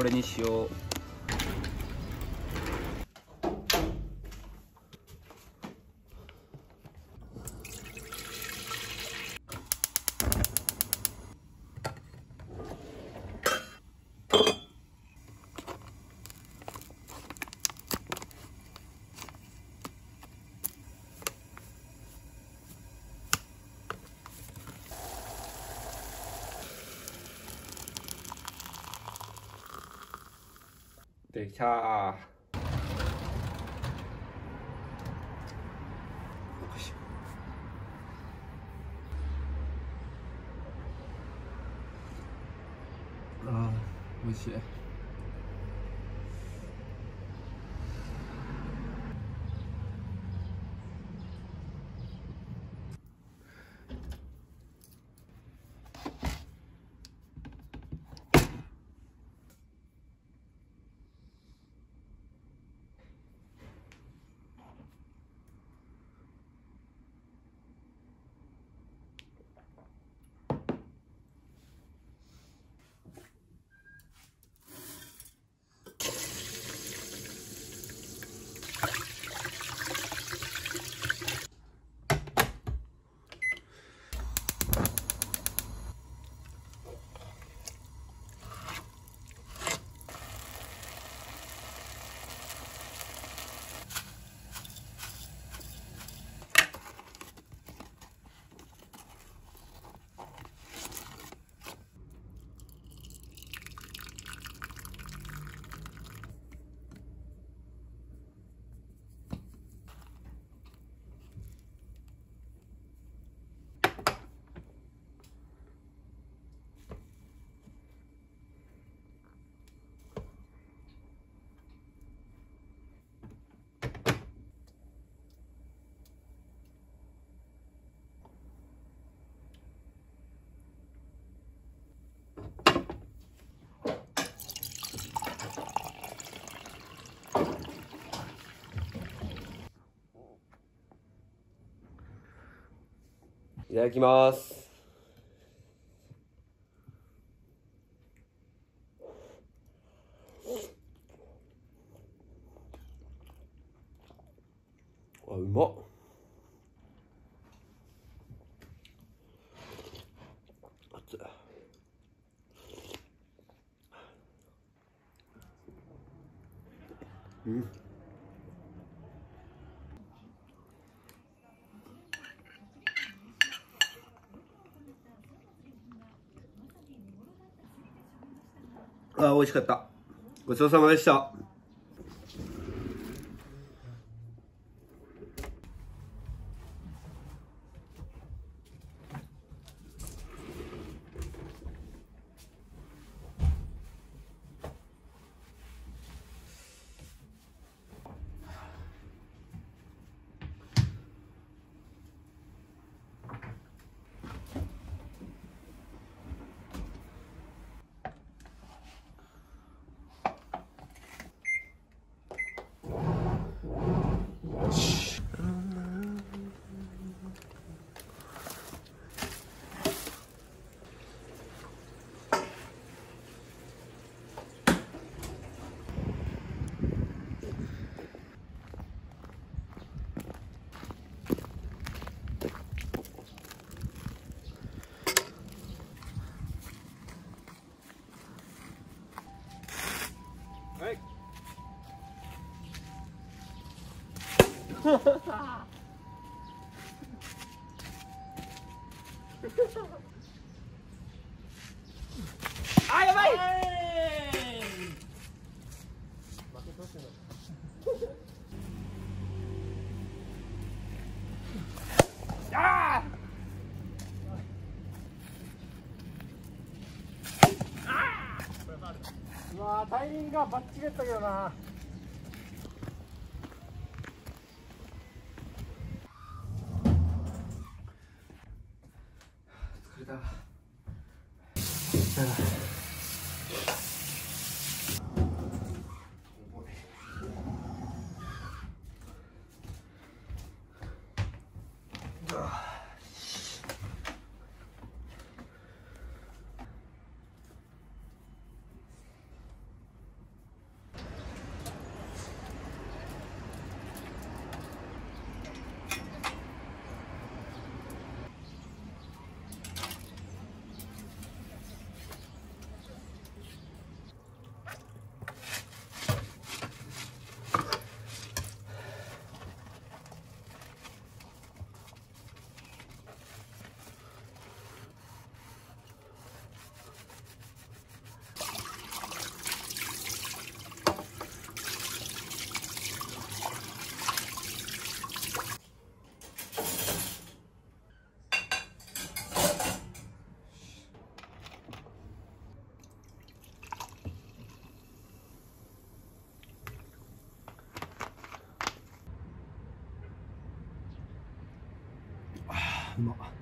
これにしよう。できたあー美味しいただきます。あうまっ。熱いうん。あ美味しかった。ごちそうさまでした。あやばい。あうわータイミングがバッチリやったけどなたれたま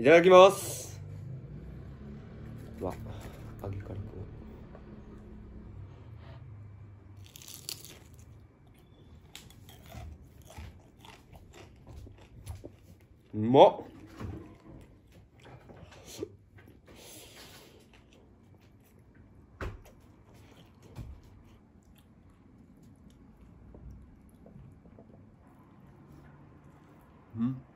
いただきます。わ揚げカリコうまっ。うん？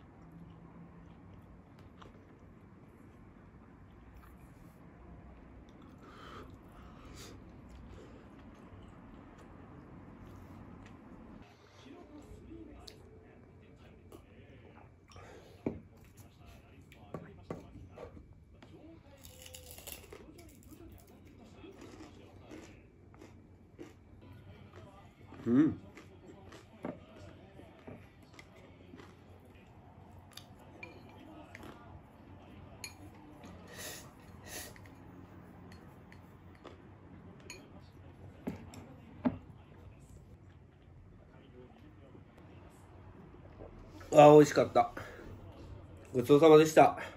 うん。あ美味しかった。ごちそうさまでした。